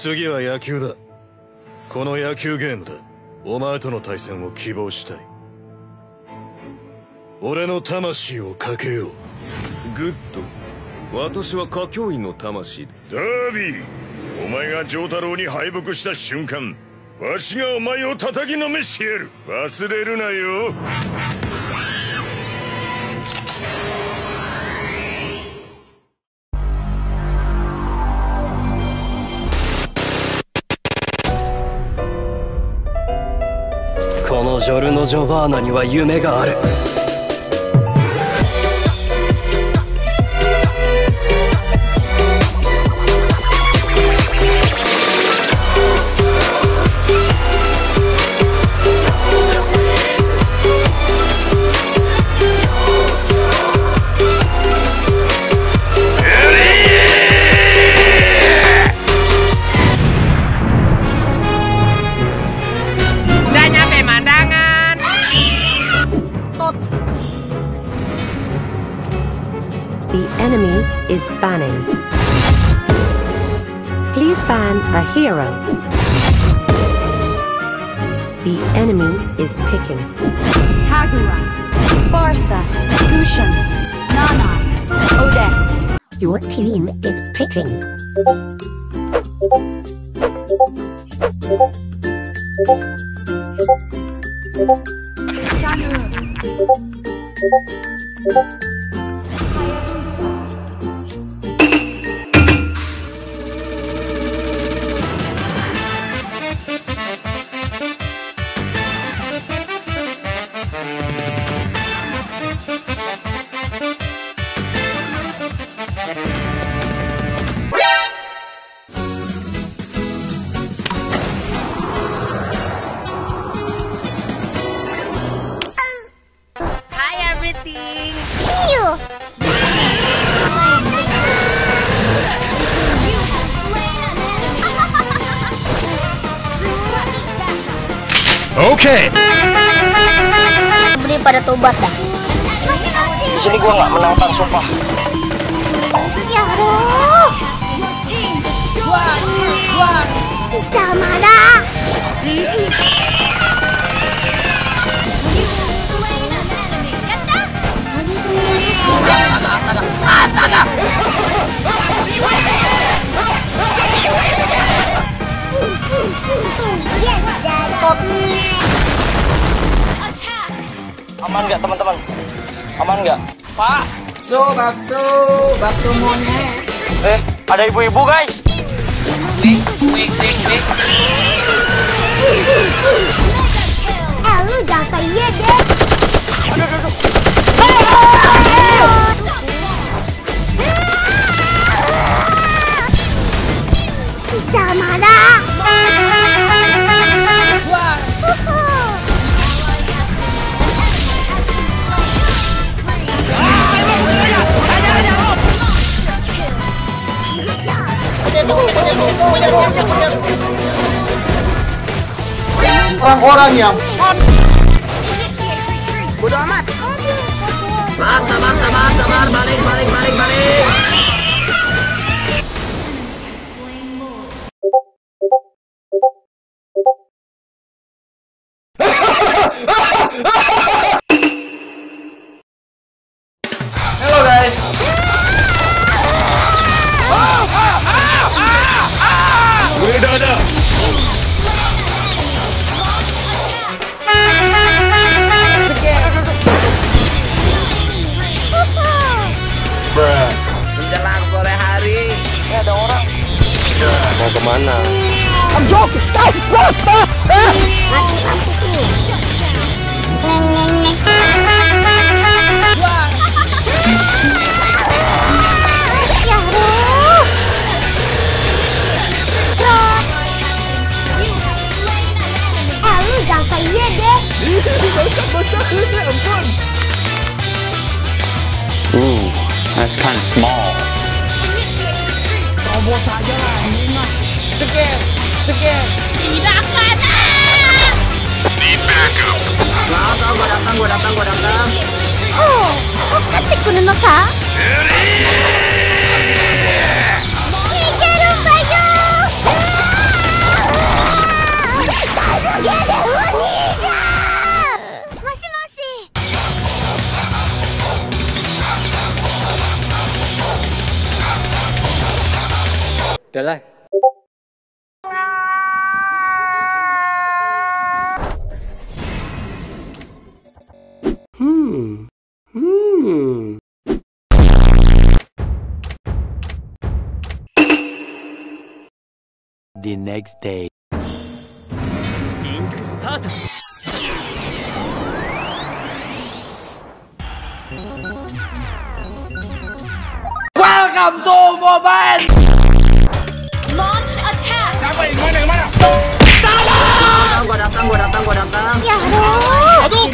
次は野球だ。この野球ゲームだ。お前との対戦を希望したい。俺の魂をかけよう。グッド。私は歌教員の魂。ダービー。お前が丈太郎に敗北した瞬間わしがお前を叩きのめしてやる。忘れるなよジョルノ・ジョバーナには夢がある。Banning. Please ban a hero. The enemy is picking. Kagura, Farsa, Gushan, Nana, Odette. Your team is picking. Oke. Okay. Beri pada tobat dah. Di sini gua nggak menantang sumpah. Ya Allah. Bisa marah. Astaga, astaga, astaga. Aman nggak teman-teman? Aman nggak? Pak! Bakso, bakso, bakso monyet. Eh, ada ibu-ibu guys. Wik. Eh, lu jangan kayak deh. Aduh, aduh, aduh. Orang-orang yang Bodo amat. Sabar, sabar, sabar, sabar. Balik, balik, balik, balik. Hello mana? I'm joking! Stop! Stop! Stop! Mati aku sini. Neng neng neng. Ooh, that's kind of small. Tekan, tekan. Tindakan. Maaf, ah, gua datang, gua datang, gua datang. Oh, oh, ketik kuno no ka? Udah lah, the next day. Start! Welcome to mobile! Launch attack! Salah! Gua, datang gua, datang gua, datang. Aduh!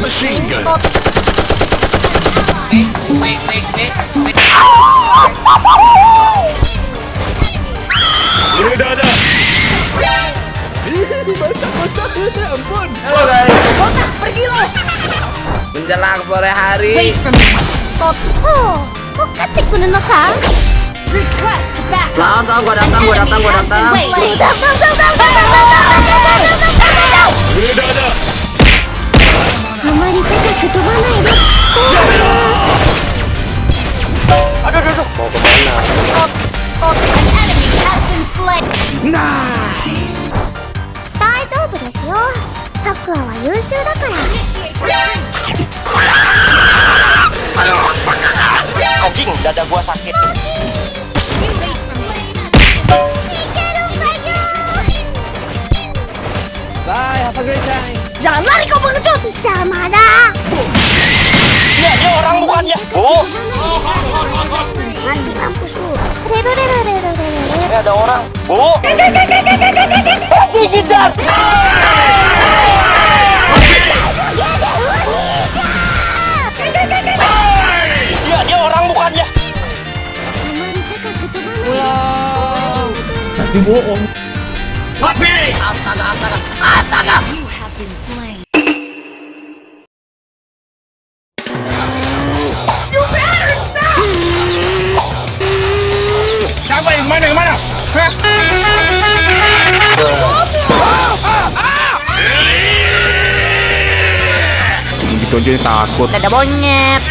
machine gun. Ampun. Halo guys. Botak, pergi lo. Menjelang sore hari. Top. Oh, kok ketik bener kan? Salah salam, gua datang, gua datang, gua datang. Gua datang, datang, datang, datang, datang, datang, datang, datang, あまり高く飛ばないで。やめろあもうんな大丈夫ですよ。サクアは優秀だから。Anjing, dada Jangan lari kau pengecut! Bisa, mana? Ya, dia orang bukan ya! Oh! Ada orang! Oh! Tapi bohong! Astaga, astaga, astaga! Ludzie tak, chłop... Dada boniek!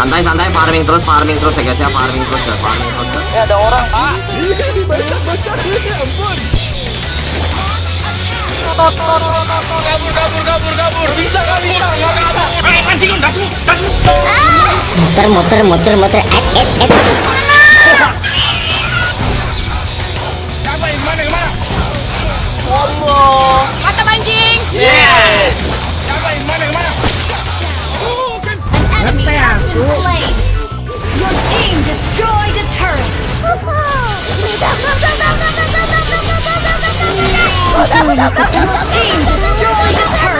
Santai, santai, farming terus, farming terus ya guys ya, farming terus ya, farming terus. ya. Ini ada orang, Pak. Kabur, kabur, kabur, kabur. Bisa, nggak bisa, nggak kabur. Eh, anjing, dasmu, dasmu. Muter muter muter muter Et et et Enemy slain. Your team destroyed a turret. Your team destroyed a turret.